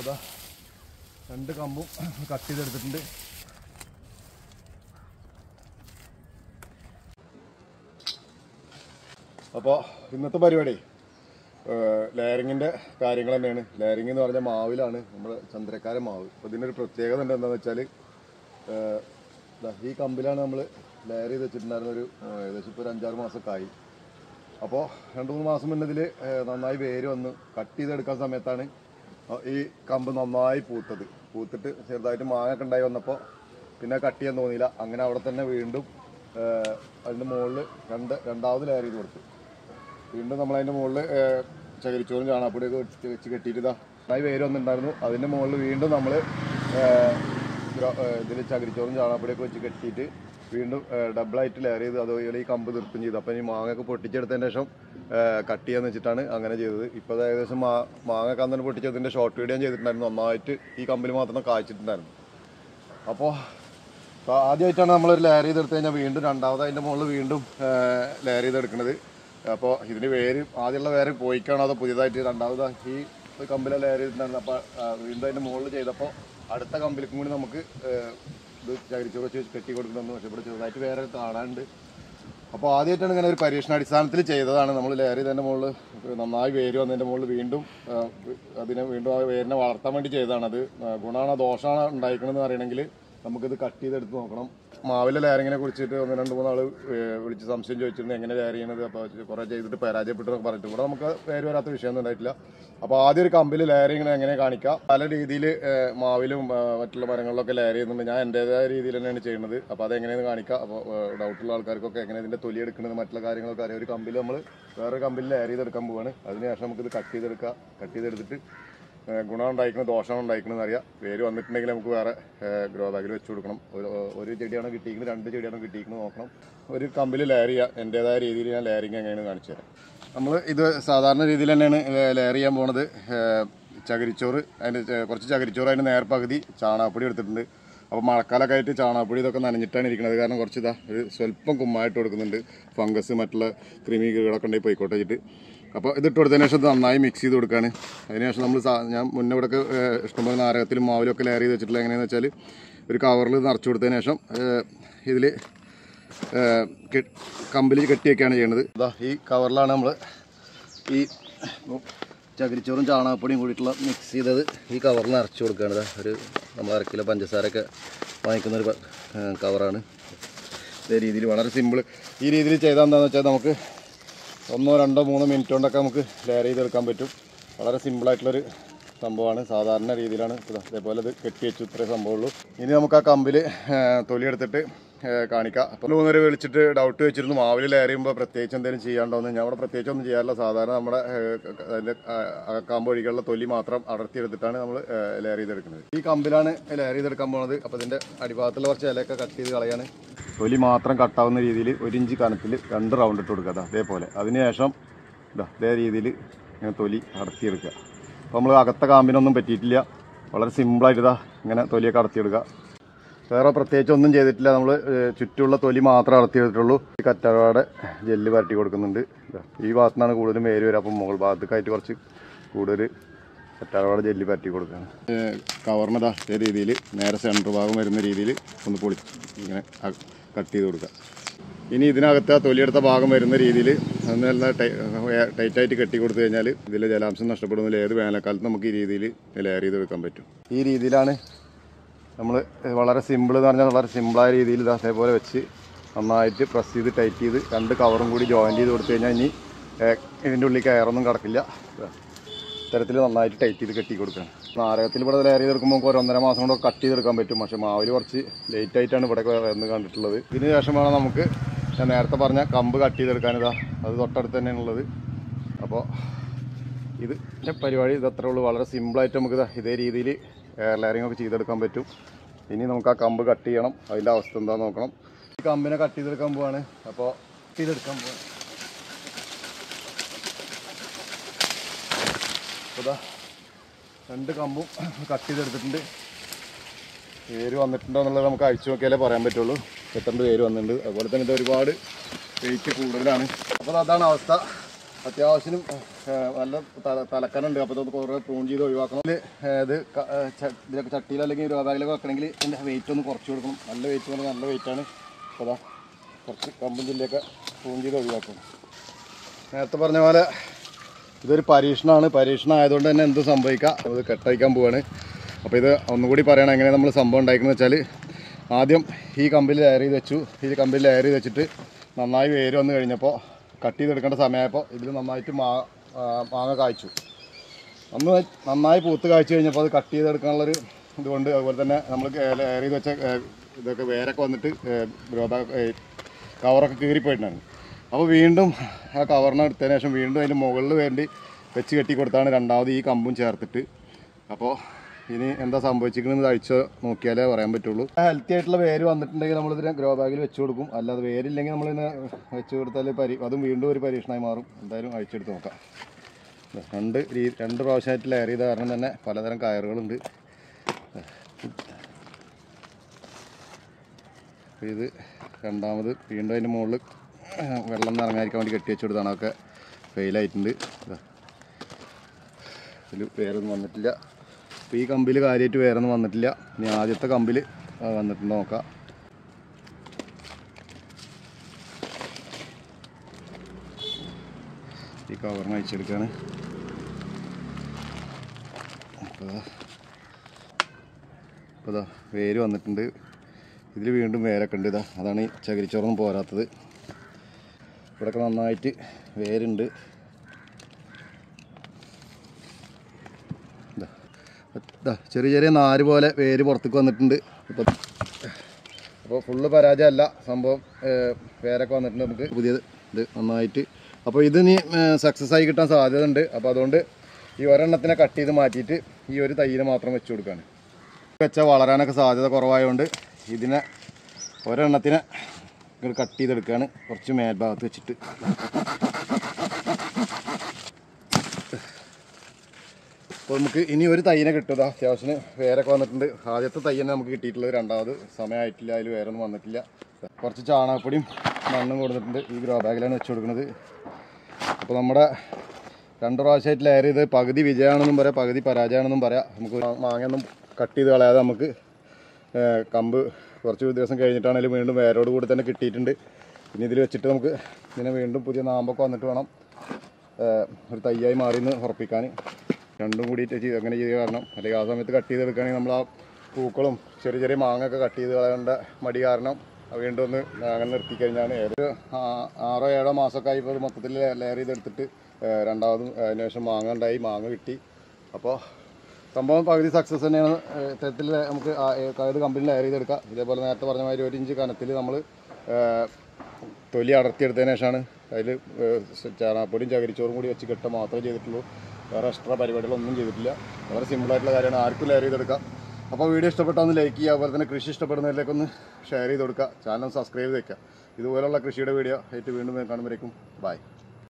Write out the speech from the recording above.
അപ്പോൾ രണ്ട് കമ്പും കട്ട് ചെയ്തെടുത്തിട്ടുണ്ട്. അപ്പോൾ ഇന്നത്തെ പരിപാടി ലെയറിങ്ങിന്റെ കാര്യങ്ങൾ തന്നെയാണ്. ലെയറിംഗ് എന്ന് പറഞ്ഞാൽ മാവിലാണ് നമ്മൾ ചന്ദ്രക്കാരൻ മാവ്. അപ്പോൾ ഇതിനൊരു പ്രത്യേകത ഉണ്ട് എന്താണെന്ന് വെച്ചാൽ ഈ കമ്പിലാണ് നമ്മൾ ലെയർ ചെയ്ത് വെച്ചിട്ടുണ്ടായിരുന്ന ഒരു ഏകദേശം ഇപ്പോൾ ഒരു അഞ്ചാറ് മാസമൊക്കെ ആയി. അപ്പോൾ രണ്ട് മൂന്ന് മാസം മുന്നേ ഇതിൽ നന്നായി വേര് വന്ന് കട്ട് ചെയ്തെടുക്കാൻ സമയത്താണ് ഈ കമ്പ് നന്നായി പൂത്തത്. പൂത്തിട്ട് ചെറുതായിട്ട് മാങ്ങൊക്കെ ഉണ്ടായി വന്നപ്പോൾ പിന്നെ കട്ട് ചെയ്യാൻ തോന്നിയില്ല. അങ്ങനെ അവിടെ തന്നെ വീണ്ടും അതിന്റെ മുകളിൽ രണ്ട് രണ്ടാമത് ലെയർ ചെയ്ത് കൊടുത്തു. വീണ്ടും നമ്മൾ അതിന്റെ മുകളിൽ ചകിരിച്ചോറും ചാണാപ്പൊടിയൊക്കെ വെച്ച് വെച്ച് കെട്ടിയിട്ട് നന്നായി വേര് വന്നിട്ടുണ്ടായിരുന്നു. അതിന്റെ മുകളിൽ വീണ്ടും നമ്മൾ ഇതിൽ ചകിരിച്ചോറും ചാണാപ്പൊടിയൊക്കെ വെച്ച് കെട്ടിയിട്ട് വീണ്ടും ഡബിളായിട്ട് ലെയർ ചെയ്ത് അതുപോലെ ഈ കമ്പ് തീർത്തും ചെയ്തു. അപ്പം ഈ മാങ്ങയൊക്കെ പൊട്ടിച്ചെടുത്തതിന് ശേഷം കട്ട് ചെയ്യാന്ന് വെച്ചിട്ടാണ് അങ്ങനെ ചെയ്തത്. ഇപ്പോൾ ഏകദേശം മാ മാങ്ങ കന്നന് പൊട്ടിച്ചതിന്റെ ഷോർട്ട് വീഡിയോ ചെയ്തിട്ടുണ്ടായിരുന്നു. നന്നായിട്ട് ഈ കമ്പിൽ മാത്രം കായ്ച്ചിട്ടുണ്ടായിരുന്നു. അപ്പോൾ ആദ്യമായിട്ടാണ് നമ്മളൊരു ലെയർ ചെയ്തെടുത്ത് കഴിഞ്ഞാൽ വീണ്ടും രണ്ടാമത് അതിന്റെ മുകളിൽ വീണ്ടും ലെയർ ചെയ്തെടുക്കുന്നത് അപ്പോൾ ഇതിന് വേര് ആദ്യമുള്ള വേര് പോയിക്കാണോ അതോ പുതിയതായിട്ട് രണ്ടാമത് ഈ കമ്പിലെ ലെയർ ചെയ്തിട്ടുണ്ടായിരുന്നു. അപ്പോൾ വീണ്ടും അതിന്റെ മുകളിൽ ചെയ്തപ്പോൾ അടുത്ത കമ്പിലേക്കും കൂടി നമുക്ക് ഇത് ചകിരിച്ചോറ് വെച്ച് കെട്ടി കൊടുക്കണമെന്ന് പക്ഷേ ഇവിടെ ചെറുതായിട്ട് വേറെ കാണാണ്ട് അപ്പോൾ ആദ്യമായിട്ടാണ് ഇങ്ങനെ ഒരു പരീക്ഷണാടിസ്ഥാനത്തിൽ ചെയ്തതാണ്. നമ്മൾ ലെയർ ചെയ്തതിന്റെ മുകളിൽ നന്നായി വേര് വന്നതിന്റെ മുകളിൽ വീണ്ടും അതിനെ വീണ്ടും ആ വേരിനെ വളർത്താൻ വേണ്ടി ചെയ്തതാണ്. അത് ഗുണമാണോ ദോഷമാണോ ഉണ്ടായിക്കണമെന്ന് അറിയണമെങ്കിൽ നമുക്കിത് കട്ട് ചെയ്തെടുത്ത് നോക്കണം. മാവിലെ ലെയറിങ്ങിനെ കുറിച്ചിട്ട് ഒന്ന് രണ്ട് മൂന്നാൾ വിളിച്ച് സംശയം ചോദിച്ചിരുന്നു എങ്ങനെ ലെയർ ചെയ്യണത് അപ്പോൾ കുറേ ചെയ്തിട്ട് പരാജയപ്പെട്ടു എന്നൊക്കെ പറഞ്ഞിട്ട് ഇവിടെ നമുക്ക് പേര് വരാത്ത വിഷയമൊന്നും ഉണ്ടായിട്ടില്ല. അപ്പോൾ ആദ്യം ഒരു കമ്പിൽ ലെയറിങ്ങിനെ എങ്ങനെ കാണിക്കാം? പല രീതിയിൽ മാവിലും മറ്റുള്ള മരങ്ങളിലൊക്കെ ലെയർ ചെയ്യുന്നുണ്ട്. ഞാൻ എന്റെതായ രീതിയിൽ തന്നെയാണ് ചെയ്യുന്നത്. അപ്പോൾ അതെങ്ങനെയെന്ന് കാണിക്കാം. അപ്പോൾ ഡൗട്ടുള്ള ആൾക്കാർക്കൊക്കെ എങ്ങനെ ഇതിന്റെ തൊലി എടുക്കുന്നത് മറ്റുള്ള കാര്യങ്ങളൊക്കെ അറിയാം. ഒരു കമ്പിൽ നമ്മൾ വേറൊരു കമ്പിൽ ലെയർ ചെയ്തെടുക്കാൻ പോവാണ്. അതിനുശേഷം നമുക്കിത് കട്ട് ചെയ്തെടുക്കുക കട്ട് ചെയ്തെടുത്തിട്ട് ഗുണം ഉണ്ടായിരിക്കണം ദോഷം ഉണ്ടായിരിക്കണം അറിയാം വേര് വന്നിട്ടുണ്ടെങ്കിൽ നമുക്ക് വേറെ ഗ്രോ ബാഗിൽ വെച്ച് കൊടുക്കണം. ഒരു ഒരു ചെടിയാണോ കിട്ടിയിരിക്കുന്നത് രണ്ട് ചെടിയാണോ കിട്ടിയിരിക്കുന്നത് നോക്കണം. ഒരു കമ്പിൽ ലെയർ ചെയ്യുക എന്റെതായ രീതിയിൽ ഞാൻ ലെയറിങ് എങ്ങനെയാണ് കാണിച്ചു തരാം. നമ്മൾ ഇത് സാധാരണ രീതിയിൽ തന്നെയാണ് ലെയർ ചെയ്യാൻ പോണത്. ചകിരിച്ചോറ് അതിന്റെ കുറച്ച് ചകിരിച്ചോറ് അതിന്റെ നേർപ്പകുതി ചാണകപ്പൊടി എടുത്തിട്ടുണ്ട്. അപ്പോൾ മഴക്കാലമൊക്കെ ആയിട്ട് ചാണകപ്പൊടി ഇതൊക്കെ നനഞ്ഞിട്ടാണ് ഇരിക്കുന്നത് കാരണം കുറച്ച് ഇതാ ഒരു സ്വല്പം കുമ്മായിട്ട് കൊടുക്കുന്നുണ്ട്. ഫംഗസ് മറ്റുള്ള ക്രിമികളൊക്കെ ഉണ്ടെങ്കിൽ പോയിക്കോട്ടെ വെച്ചിട്ട്. അപ്പോൾ ഇതിട്ട് കൊടുത്തതിന് ശേഷം നന്നായി മിക്സ് ചെയ്ത് കൊടുക്കുകയാണ് അതിനുശേഷം നമ്മൾ ഞാൻ മുന്നേ ഇവിടെ ഇഷ്ടംപോലെ നാരകത്തിലും മാവിലും ഒക്കെ ലെയർ ചെയ്ത് വെച്ചിട്ടുള്ള എങ്ങനെയാണെന്ന് വെച്ചാൽ ഒരു കവറിൽ നിറച്ച് കൊടുത്തതിന് ശേഷം ഇതിൽ കമ്പിൽ കെട്ടിയൊക്കെയാണ് ചെയ്യുന്നത് അതാ ഈ കവറിലാണ് നമ്മൾ ഈ ചകിരിച്ചോറും ചാണകപ്പൊടിയും കൂടിയിട്ടുള്ള മിക്സ് ചെയ്തത് ഈ കവറിൽ നിറച്ച് കൊടുക്കുകയാണ് ഒരു നമ്മൾ അര കിലോ പഞ്ചസാരയൊക്കെ വാങ്ങിക്കുന്ന ഒരു കവറാണ് ഇതേ രീതിയിൽ വളരെ സിമ്പിൾ ഈ രീതിയിൽ ചെയ്താൽ എന്താണെന്ന് വെച്ചാൽ നമുക്ക് ഒന്നോ രണ്ടോ മൂന്നോ മിനിറ്റ് കൊണ്ടൊക്കെ നമുക്ക് ലെയർ ചെയ്തെടുക്കാൻ പറ്റും. വളരെ സിമ്പിളായിട്ടുള്ളൊരു സംഭവമാണ്. സാധാരണ രീതിയിലാണ്. ഇതാ ഇതേപോലെ ഇത് കെട്ടി വെച്ചു. ഇത്രേ സംഭവമുള്ളൂ ഇനി നമുക്ക് ആ കമ്പിൽ തൊലി എടുത്തിട്ട് ഏ, കാണിക്കാം. അപ്പോൾ മൂന്നര വിളിച്ചിട്ട് ഡൗട്ട് വെച്ചിരുന്നു. മാവിൽ ലെയർ ചെയ്യുമ്പോൾ പ്രത്യേകിച്ച് എന്തെങ്കിലും ചെയ്യാണ്ടോന്ന് ഞാൻ അവിടെ പ്രത്യേകിച്ച് ഒന്നും ചെയ്യാറില്ല. സാധാരണ നമ്മുടെ അതിന്റെ അകക്കാമ്പ് ഒഴികളുടെ തൊലി മാത്രം അടർത്തിയെടുത്തിട്ടാണ് നമ്മൾ ലെയർ ചെയ്തെടുക്കുന്നത്. ഈ കമ്പിലാണ് ലെയർ ചെയ്തെടുക്കാൻ പോണത്. അപ്പോൾ ഇതിന്റെ അടിഭാഗത്തുള്ള കുറച്ച് ഇലയൊക്കെ കട്ട് ചെയ്ത് കളയാണ്. തൊലി മാത്രം കട്ടാവുന്ന രീതിയിൽ ഒരു ഇഞ്ച് കനത്തിൽ രണ്ട് റൗണ്ട് ഇട്ട് കൊടുക്കുക. അതേപോലെ അതിനുശേഷം ഇതാ ഇതേ രീതിയിൽ ഇങ്ങനെ തൊലി അടർത്തിയെടുക്കുക. അപ്പോൾ നമ്മൾ അകത്ത കാമ്പിനൊന്നും പറ്റിയിട്ടില്ല. വളരെ സിമ്പിളായിട്ട് ഇതാ ഇങ്ങനെ തൊലിയൊക്കെ അടർത്തിയെടുക്കുക. വേറെ പ്രത്യേകിച്ച് ഒന്നും ചെയ്തിട്ടില്ല. നമ്മൾ ചുറ്റുമുള്ള തൊലി മാത്രം അടർത്തിയെടുത്തിട്ടുള്ളൂ ഈ കറ്റാടെ ജെല്ല് പരട്ടി കൊടുക്കുന്നുണ്ട്. ഈ ഭാഗത്തു നിന്നാണ് കൂടുതലും വേര് വരിക. അപ്പം മുകൾ ഭാഗത്തേക്കായിട്ട് കുറച്ച് കൂടുതൽ കറ്റാടെ ജെല്ല് പരട്ടി കൊടുക്കുകയാണ്. കവറിനതാ ഈ രീതിയിൽ നേരെ സെന്റർ ഭാഗം വരുന്ന രീതിയിൽ ഒന്ന് പൊളി ഇങ്ങനെ കട്ട് ചെയ്ത് കൊടുക്കുക. ഇനി ഇതിനകത്ത് ആ തൊലിയെടുത്ത ഭാഗം വരുന്ന രീതിയിൽ നല്ല ടൈറ്റായിട്ട് കെട്ടി കൊടുത്തു കഴിഞ്ഞാൽ ഇതിലെ ജലാംശം നഷ്ടപ്പെടുന്നില്ല. ഏത് വേനൽക്കാലത്ത് നമുക്ക് ഈ രീതിയിൽ ലെയർ വെക്കാൻ പറ്റും. ഈ രീതിയിലാണ് നമ്മൾ വളരെ സിമ്പിൾ എന്ന് പറഞ്ഞാൽ വളരെ സിമ്പിളായ രീതിയിൽ ഇത് അതേപോലെ വെച്ച് നന്നായിട്ട് പ്രസ് ചെയ്ത് ടൈറ്റ് ചെയ്ത് രണ്ട് കവറും കൂടി ജോയിൻ ചെയ്ത് കൊടുത്തു കഴിഞ്ഞാൽ ഇനി ഇതിന്റെ ഉള്ളിൽ കയറൊന്നും കിടക്കില്ല. ഇതാ. ഇത്തരത്തിൽ നന്നായിട്ട് ടൈറ്റ് ചെയ്ത് കെട്ടി കൊടുക്കണം. നാരകത്തിൽ ഇവിടെ ലെയർ ചെയ്തെടുക്കുമ്പോൾ നമുക്ക് ഒരു ഒന്നര മാസം കൊണ്ട് കട്ട് ചെയ്തെടുക്കാൻ പറ്റും. പക്ഷേ മാവിൽ കുറച്ച് ലേറ്റ് ആയിട്ടാണ് ഇവിടെ വന്ന് കണ്ടിട്ടുള്ളത്. ഇതിന് ശേഷം വേണം നമുക്ക് ഞാൻ നേരത്തെ പറഞ്ഞ കമ്പ് കട്ട് ചെയ്തെടുക്കാനിതാ അത് തൊട്ടടുത്ത് തന്നെയാണുള്ളത് അപ്പോൾ ഇത് പരിപാടി ഇതത്രേ ഉള്ളൂ. വളരെ സിമ്പിളായിട്ട് നമുക്ക് ഇതേ രീതിയിൽ എയർ ഒക്കെ ചെയ്തെടുക്കാൻ പറ്റും. ഇനി നമുക്ക് ആ കമ്പ് കട്ട് ചെയ്യണം. അതിന്റെ അവസ്ഥ എന്താണെന്ന് നോക്കണം. ഈ കമ്പിനെ കട്ട് ചെയ്തെടുക്കാൻ പോവാണ്. അപ്പോൾ കട്ട് ചെയ്തെടുക്കാൻ പോവാണ് രണ്ട് കമ്പും കട്ട് ചെയ്തെടുത്തിട്ടുണ്ട്. വേര് വന്നിട്ടുണ്ടോ എന്നുള്ളത് നമുക്ക് അഴിച്ചു നോക്കിയാലേ പറയാൻ പറ്റുള്ളൂ. എത്ര വേര് വന്നിട്ടുണ്ട്. അതുപോലെ തന്നെ ഇത് ഒരുപാട് വെയിറ്റ് കൂടുതലാണ്. അപ്പോൾ അതാണ് അവസ്ഥ. അത്യാവശ്യം നല്ല തല തലക്കനുണ്ട്. അപ്പോൾ കുറേ പ്രൂൺ ചെയ്ത് ഒഴിവാക്കണം. ഇത് ഇതിലൊക്കെ ചട്ടിയിൽ അല്ലെങ്കിൽ രൂപ ബാഗിലൊക്കെ വെക്കണമെങ്കിൽ ഇതിന്റെ വെയിറ്റ് ഒന്ന് കുറച്ച് കൊടുക്കണം. നല്ല വെയിറ്റ് വേണം നല്ല വെയിറ്റാണ് അപ്പോൾ അതാ കുറച്ച് കമ്പും ചില്ലൊക്കെ പ്രൂൺ ചെയ്ത് ഒഴിവാക്കണം. നേരത്തെ പറഞ്ഞ പോലെ ഇതൊരു പരീക്ഷണമാണ്. പരീക്ഷണം ആയതുകൊണ്ട് തന്നെ എന്ത് സംഭവിക്കാം? അത് കെട്ടയക്കാൻ പോവാണ്. അപ്പോൾ ഇത് ഒന്നുകൂടി പറയണം എങ്ങനെ നമ്മൾ സംഭവം ഉണ്ടായിരിക്കുന്നത് വെച്ചാൽ ആദ്യം ഈ കമ്പിൽ ലെയർ ചെയ്ത് വെച്ചു. ഈ കമ്പിൽ ലെയർ ചെയ്ത് വെച്ചിട്ട് നന്നായി വേര് വന്നു കഴിഞ്ഞപ്പോൾ കട്ട് ചെയ്തെടുക്കേണ്ട സമയമായപ്പോൾ ഇതിൽ നന്നായിട്ട് മാ മാങ്ങ കായ്ച്ചു. നന്നായി നന്നായി പൂത്ത് കായ്ച്ചു കഴിഞ്ഞപ്പോൾ അത് കട്ട് ചെയ്തെടുക്കാനുള്ളൊരു ഇതുകൊണ്ട് അതുപോലെ തന്നെ നമ്മൾ എയർ ചെയ്ത് വെച്ച ഇതൊക്കെ വേരൊക്കെ വന്നിട്ട് ഗ്രോത കവറൊക്കെ കീറിപ്പോയിട്ടുണ്ടായിരുന്നു അപ്പോൾ വീണ്ടും ആ കവറിനെ എടുത്തതിന് ശേഷം വീണ്ടും അതിന്റെ മുകളിൽ വേണ്ടി വെച്ച് കെട്ടി കൊടുത്താണ് രണ്ടാമത് ഈ കമ്പും ചേർത്തിട്ട്. അപ്പോൾ ഇനി എന്താ സംഭവിച്ചിരിക്കുന്നത് അഴിച്ച് നോക്കിയാലേ പറയാൻ പറ്റുള്ളൂ. ഹെൽത്തി ആയിട്ടുള്ള വേര് വന്നിട്ടുണ്ടെങ്കിൽ നമ്മളിതിനെ ഗ്രോ ബാഗിൽ വെച്ച് കൊടുക്കും. അല്ലാതെ വേരില്ലെങ്കിൽ നമ്മളിതിനെ വെച്ച് കൊടുത്താൽ പരി അതും വീണ്ടും ഒരു പരീക്ഷണമായി മാറും. എന്തായാലും അഴിച്ചെടുത്ത് നോക്കാം. രണ്ട് രീതി രണ്ട് പ്രാവശ്യമായിട്ട് ലെയർ ചെയ്ത കാരണം തന്നെ പലതരം കയറുകളുണ്ട്. ഇത് രണ്ടാമത് വീണ്ടും അതിന്റെ മുകളിൽ വെള്ളം നിറങ്ങാതിരിക്കാൻ വേണ്ടി കെട്ടി വെച്ച് കൊടുത്താണ് അതൊക്കെ ഫെയിലായിട്ടുണ്ട് ഇതാ ഇതിൽ വേറൊന്നും വന്നിട്ടില്ല. അപ്പോൾ ഈ കമ്പിൽ കാര്യമായിട്ട് വേറെ ഒന്നും വന്നിട്ടില്ല. ഇനി ആദ്യത്തെ കമ്പിൽ വന്നിട്ടുണ്ട്. നോക്കാം. ഈ കവറിന് അയച്ചെടുക്കുകയാണ് അപ്പോൾ അപ്പോൾ ഇതാ വേര് വന്നിട്ടുണ്ട്. ഇതിൽ വീണ്ടും വേരൊക്കെ ഉണ്ട്. ഇതാ അതാണ് ഈ ചകിരിച്ചോറൊന്നും പോരാത്തത്. ഇവിടെയൊക്കെ നന്നായിട്ട് വേരുണ്ട് ഇതാ. ഇതാ ചെറിയ ചെറിയ നാര് പോലെ വേര് പുറത്തേക്ക് വന്നിട്ടുണ്ട്. ഇപ്പം അപ്പോൾ ഫുള്ള് പരാജയമല്ല സംഭവം. വേരൊക്കെ വന്നിട്ടുണ്ട് നമുക്ക്. പുതിയത് ഇത് നന്നായിട്ട്. അപ്പോൾ ഇത് നീ സക്സസ് ആയി കിട്ടാൻ സാധ്യത ഉണ്ട് അപ്പോൾ അതുകൊണ്ട് ഈ ഒരെണ്ണത്തിനെ കട്ട് ചെയ്ത് മാറ്റിയിട്ട് ഈ ഒരു തൈനെ മാത്രം വെച്ച് കൊടുക്കുകയാണ് വെച്ചാൽ വളരാനൊക്കെ സാധ്യത കുറവായതുകൊണ്ട് ഇതിനെ ഒരെണ്ണത്തിനെ കട്ട് ചെയ്തെടുക്കുകയാണ് കുറച്ച് മേൽഭാഗത്ത് വെച്ചിട്ട്. അപ്പോൾ നമുക്ക് ഇനി ഒരു തൈനെ കിട്ടുക അത്യാവശ്യത്തിന്. വേരൊക്കെ വന്നിട്ടുണ്ട്. ആദ്യത്തെ തയ്യനെ നമുക്ക് കിട്ടിയിട്ടുള്ളത് രണ്ടാമത്. സമയമായിട്ടില്ല അതിൽ വേറെ ഒന്നും വന്നിട്ടില്ല. കുറച്ച് ചാണകപ്പൊടിയും മണ്ണും കൊടുത്തിട്ടുണ്ട്. ഈ ഗ്രോ ബാഗിലാണ് വെച്ച് കൊടുക്കുന്നത്. അപ്പോൾ നമ്മുടെ രണ്ട് പ്രാവശ്യമായിട്ട് ലെയർ ചെയ്ത് പകുതി വിജയമാണെന്നും പറയാം പകുതി പരാജയമാണെന്നും പറയാം. നമുക്ക് മാങ്ങയൊന്നും കട്ട് ചെയ്ത് കളയാതെ നമുക്ക് കമ്പ് കുറച്ച് ദിവസം കഴിഞ്ഞിട്ടാണെങ്കിലും വീണ്ടും വേരോട് കൂടി തന്നെ കിട്ടിയിട്ടുണ്ട്. ഇനി ഇതിൽ വെച്ചിട്ട് നമുക്ക് ഇതിനെ വീണ്ടും പുതിയ നാമ്പൊക്കെ വന്നിട്ട് വേണം ഒരു തയ്യായി മാറിയെന്ന് ഉറപ്പിക്കാൻ. രണ്ടും കൂടിയിട്ട് ചെയ്ത് അങ്ങനെ ചെയ്ത് കാരണം അല്ലെങ്കിൽ ആ സമയത്ത് കട്ട് ചെയ്തെടുക്കുകയാണെങ്കിൽ നമ്മൾ ആ പൂക്കളും ചെറിയ ചെറിയ മാങ്ങൊക്കെ കട്ട് ചെയ്ത് കളയേണ്ട മടി കാരണം അത് വീണ്ടും ഒന്ന് അങ്ങനെ നിർത്തിക്കഴിഞ്ഞാൽ ഏതൊരു ആറോ ഏഴോ മാസമൊക്കെ ആയി ഇപ്പോൾ മൊത്തത്തിൽ ലെയർ ചെയ്തെടുത്തിട്ട് രണ്ടാമതും അതിന് ശേഷം മാങ്ങ ഉണ്ടായി മാങ്ങ കിട്ടി. അപ്പോൾ സംഭവം പകുതി സക്സസ് തന്നെയാണ്. ഇത്തരത്തിൽ നമുക്ക് അതായത് കമ്പനി ലെയർ ചെയ്തെടുക്കാം. ഇതേപോലെ നേരത്തെ പറഞ്ഞ മാതിരി ഒരു ഇഞ്ച് കനത്തിൽ നമ്മൾ തൊലി അടർത്തിയെടുത്തതിന് ശേഷമാണ് അതിൽ ചാണാപ്പൊടിയും ചകരിച്ചോറും കൂടി വെച്ച് കെട്ടുക മാത്രമേ ചെയ്തിട്ടുള്ളൂ. വേറെ എക്സ്ട്രാ പരിപാടികളൊന്നും ചെയ്തിട്ടില്ല. വളരെ സിമ്പിളായിട്ടുള്ള കാര്യമാണ്. ആർക്കും ലെയർ ചെയ്തെടുക്കാം. അപ്പോൾ വീഡിയോ ഇഷ്ടപ്പെട്ടാൽ ഒന്ന് ലൈക്ക് ചെയ്യുക. അതുപോലെ തന്നെ കൃഷി ഇഷ്ടപ്പെടുന്നതിലേക്ക് ഒന്ന് ഷെയർ ചെയ്ത് കൊടുക്കുക. ചാനൽ സബ്സ്ക്രൈബ് ചെയ്ത് വയ്ക്കുക ഇതുപോലുള്ള കൃഷിയുടെ വീഡിയോ ആയിട്ട് വീണ്ടും കാണുമ്പോഴേക്കും. ബൈ